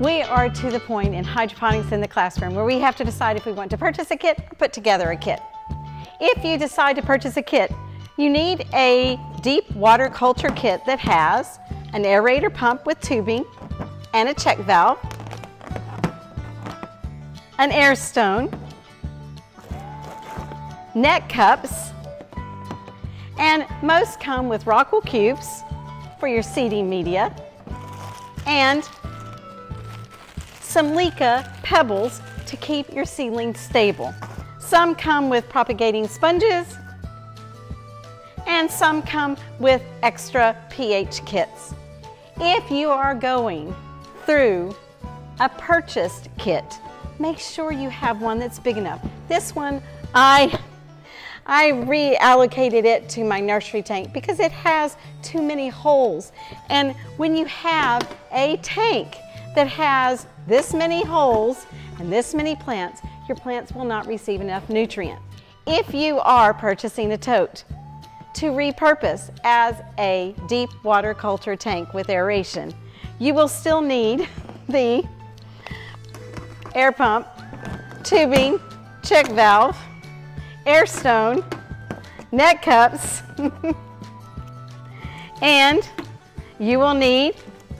We are to the point in hydroponics in the classroom where we have to decide if we want to purchase a kit or put together a kit. If you decide to purchase a kit, you need a deep water culture kit that has an aerator pump with tubing and a check valve, an air stone, net cups, and most come with Rockwool cubes for your seeding media, and some Leca pebbles to keep your seedlings stable. Some come with propagating sponges and some come with extra pH kits. If you are going through a purchased kit, make sure you have one that's big enough. This one, I, I reallocated it to my nursery tank because it has too many holes. And when you have a tank that has this many holes and this many plants, your plants will not receive enough nutrient. If you are purchasing a tote to repurpose as a deep water culture tank with aeration, you will still need the air pump, tubing, check valve, air stone, net cups, and you will need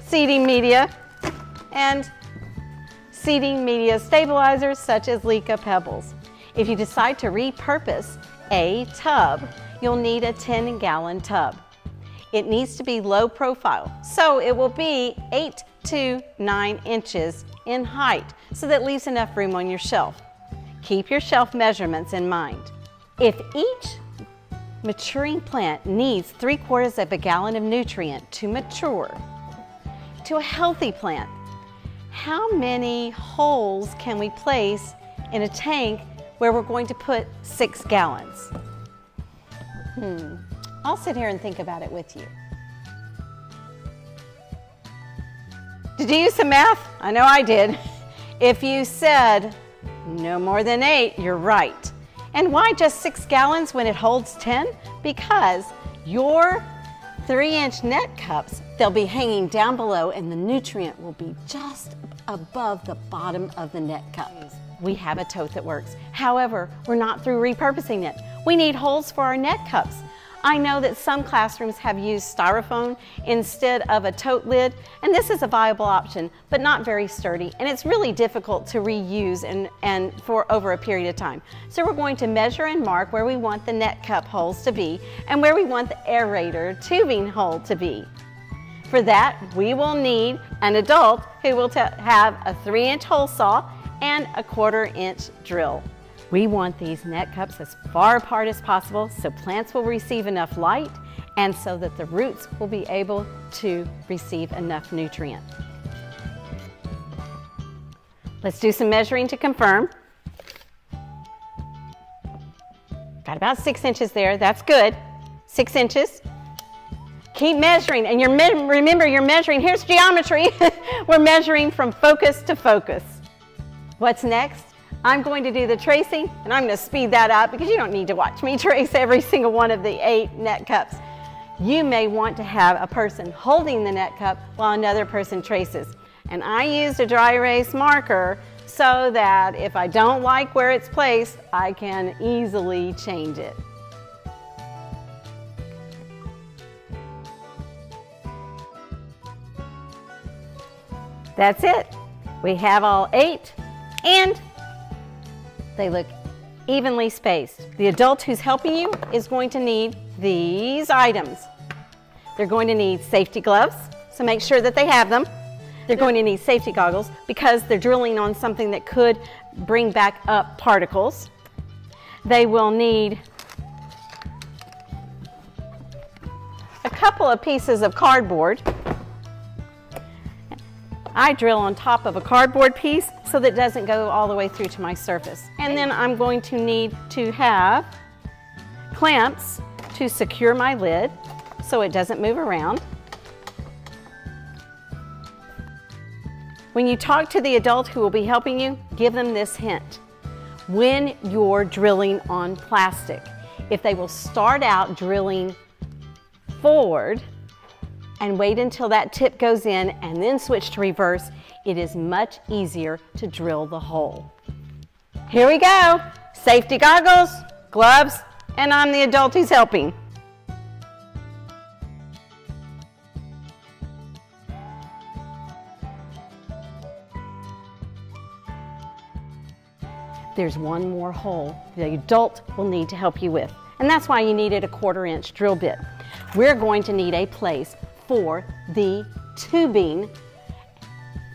seeding media and seeding media stabilizers such as Leca Pebbles. If you decide to repurpose a tub, you'll need a 10 gallon tub. It needs to be low profile, so it will be 8 to 9 inches in height, so that leaves enough room on your shelf. Keep your shelf measurements in mind. If each maturing plant needs 3 quarters of a gallon of nutrient to mature, to a healthy plant, how many holes can we place in a tank where we're going to put six gallons? Hmm, I'll sit here and think about it with you. Did you use some math? I know I did. If you said no more than eight, you're right. And why just six gallons when it holds 10? Because your three inch net cups, they'll be hanging down below and the nutrient will be just above the bottom of the net cup. We have a tote that works. However, we're not through repurposing it. We need holes for our net cups. I know that some classrooms have used styrofoam instead of a tote lid, and this is a viable option, but not very sturdy, and it's really difficult to reuse and, and for over a period of time. So we're going to measure and mark where we want the net cup holes to be and where we want the aerator tubing hole to be. For that, we will need an adult who will have a three inch hole saw and a quarter inch drill. We want these net cups as far apart as possible so plants will receive enough light and so that the roots will be able to receive enough nutrient. Let's do some measuring to confirm. Got about six inches there, that's good. Six inches. Keep measuring, and you're me remember you're measuring, here's geometry. We're measuring from focus to focus. What's next? I'm going to do the tracing and I'm going to speed that up because you don't need to watch me trace every single one of the eight net cups. You may want to have a person holding the net cup while another person traces. And I used a dry erase marker so that if I don't like where it's placed, I can easily change it. That's it. We have all eight and they look evenly spaced. The adult who's helping you is going to need these items. They're going to need safety gloves, so make sure that they have them. They're going to need safety goggles because they're drilling on something that could bring back up particles. They will need a couple of pieces of cardboard I drill on top of a cardboard piece so that it doesn't go all the way through to my surface. And then I'm going to need to have clamps to secure my lid so it doesn't move around. When you talk to the adult who will be helping you, give them this hint. When you're drilling on plastic, if they will start out drilling forward, and wait until that tip goes in and then switch to reverse. it is much easier to drill the hole. Here we go. Safety goggles, gloves, and I'm the adult who's helping. There's one more hole the adult will need to help you with, and that's why you needed a quarter inch drill bit. We're going to need a place for the tubing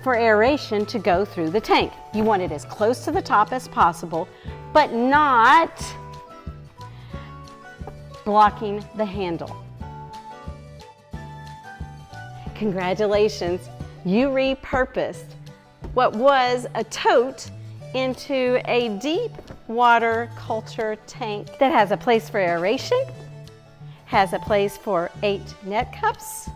for aeration to go through the tank. You want it as close to the top as possible, but not blocking the handle. Congratulations, you repurposed what was a tote into a deep water culture tank that has a place for aeration, has a place for eight net cups,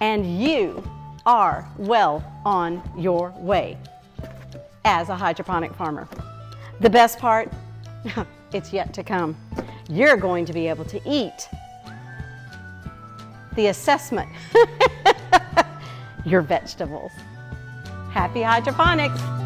and you are well on your way as a hydroponic farmer. The best part, it's yet to come. You're going to be able to eat the assessment, your vegetables. Happy hydroponics!